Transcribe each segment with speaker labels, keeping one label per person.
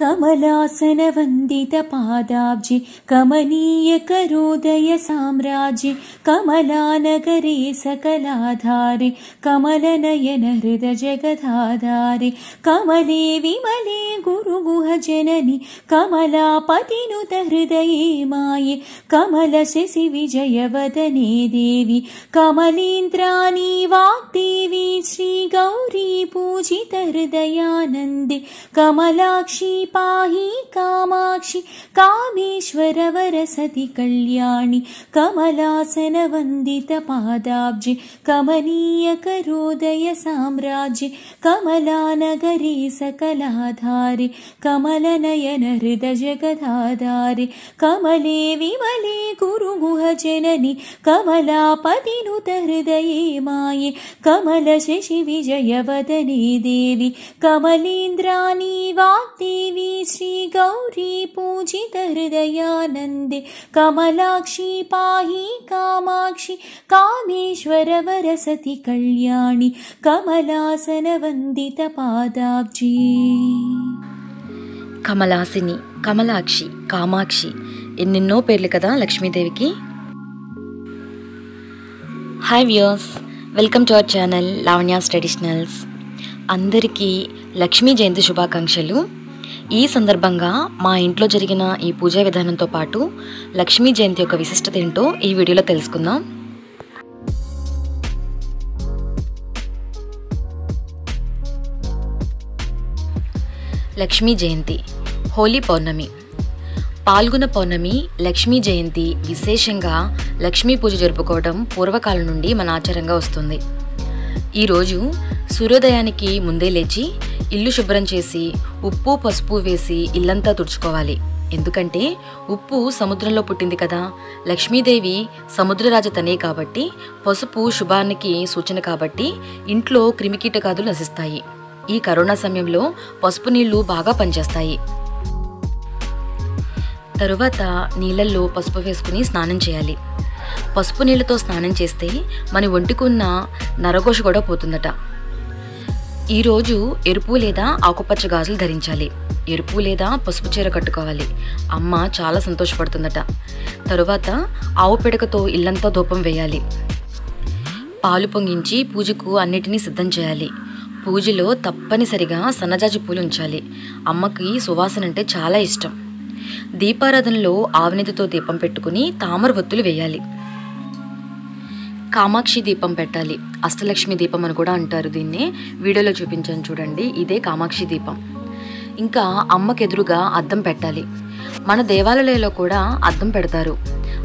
Speaker 1: कमलासनवन्दितपादाब्जे कमनीयकरोदय साम्राज्ये कमलानगरे सकलाधारे कमलनयन हृदजगधाधारे कमले विमले गुरुगुहजननि कमलापतिनुत हृदये माये कमलशशि विजयवदने देवि कमलेन्द्राणि वाग्देवी श्रीगौरी पूजितहृदयानन्दे कमलाक्षी पाहि कामाक्षि कामेश्वर वरसति कल्याणि कमलासनवन्दितपादाब्जे कमनीयकरोदय साम्राज्ये कमलानगरे सकलाधारे कमलनयन हृदजगधाधारे कमले विमले गुरुगुहजननि कमलापतिनुत हृदये माये कमलशशि विजयवदने देवि कमलेन्द्राणि वाग्देवी श्रीगौरी पूजितहृदयानन्दे कमलाक्षी पाहि कामाक्षि कामेश्वर वरसति कल्याणि कमलासनवन्दितपादाब्जी
Speaker 2: కమలాసిని కమలాక్షి కామాక్షి ఎన్నెన్నో పేర్లు కదా లక్ష్మీదేవికి hi viewers welcome to our channel Lavanya's traditionals అందరికీ లక్ష్మీ జయంతి శుభాకాంక్షలు ఈ సందర్భంగా మా ఇంట్లో జరిగిన ఈ పూజా విధానంతో పాటు లక్ష్మీ జయంతి యొక్క విశిష్టత ఏంటో ఈ వీడియోలో తెలుసుకుందాం. లక్ష్మీ జయంతి హోలీ పౌర్ణమి. పాల్గొన పౌర్ణమి లక్ష్మీ జయంతి విశేషంగా లక్ష్మీ పూజ జరుపుకోవడం పూర్వకాలం నుండి మన ఆచారంగా వస్తుంది. ఈరోజు సూర్యోదయానికి ముందే లేచి ఇల్లు శుభ్రం చేసి ఉప్పు పసుపు వేసి ఇల్లంతా తుడుచుకోవాలి. ఎందుకంటే ఉప్పు సముద్రంలో పుట్టింది కదా. లక్ష్మీదేవి సముద్రరాజ తనే కాబట్టి పసుపు శుభానికి సూచన కాబట్టి ఇంట్లో క్రిమికీటకాదులు నశిస్తాయి. ఈ కరోనా సమయంలో పసుపు నీళ్ళు బాగా పనిచేస్తాయి. తరువాత నీళ్ళల్లో పసుపు వేసుకుని స్నానం చేయాలి. పసుపు నీళ్ళతో స్నానం చేస్తే మన ఒంటికి ఉన్న నరఘోష కూడా పోతుందట. ఈరోజు ఎరుపు లేదా ఆకుపచ్చ గాజులు ధరించాలి. ఎరుపు లేదా పసుపు చీర కట్టుకోవాలి. అమ్మ చాలా సంతోషపడుతుందట. తరువాత ఆవు పిడకతో ఇల్లంతా ధూపం వేయాలి. పాలు పొంగించి పూజకు అన్నిటినీ సిద్ధం చేయాలి. పూజలో తప్పనిసరిగా సన్నజాజి పూలు ఉంచాలి. అమ్మకి సువాసన అంటే చాలా ఇష్టం. దీపారాధనలో ఆవనితితో దీపం పెట్టుకుని తామర ఒత్తులు వేయాలి. కామాక్షి దీపం పెట్టాలి. అష్టలక్ష్మి దీపం అని కూడా అంటారు దీన్ని. వీడియోలో చూపించాను చూడండి. ఇదే కామాక్షి దీపం. ఇంకా అమ్మకి ఎదురుగా అద్దం పెట్టాలి. మన దేవాలయంలో కూడా అద్దం పెడతారు.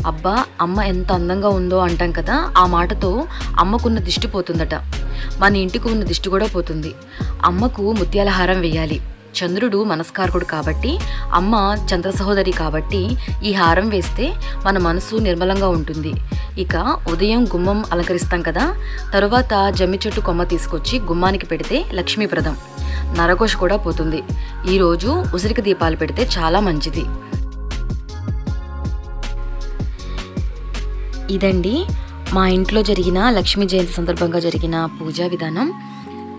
Speaker 2: అబ్బా అమ్మ ఎంత అందంగా ఉందో అంటాం కదా. ఆ మాటతో అమ్మకున్న దిష్టి పోతుందట. మన ఇంటికి ఉన్న దిష్టి కూడా పోతుంది. అమ్మకు ముత్యాల హారం వేయాలి. చంద్రుడు మనస్కారకుడు కాబట్టి అమ్మ చంద్ర సహోదరి కాబట్టి ఈ హారం వేస్తే మన మనసు నిర్మలంగా ఉంటుంది. ఇక ఉదయం గుమ్మం అలంకరిస్తాం కదా తరువాత జమ్మి చెట్టు కొమ్మ తీసుకొచ్చి గుమ్మానికి పెడితే లక్ష్మీప్రదం నరకోష కూడా పోతుంది. ఈరోజు ఉసిరిక దీపాలు పెడితే చాలా మంచిది. ఇదండి మా ఇంట్లో జరిగిన లక్ష్మీ జయంతి సందర్భంగా జరిగిన పూజా విధానం.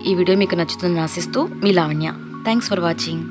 Speaker 2: ఈ వీడియో మీకు నచ్చుతుందని ఆశిస్తూ మీ లావణ్య. தேங்க்ஸ் ஃபார் வாட்சிங்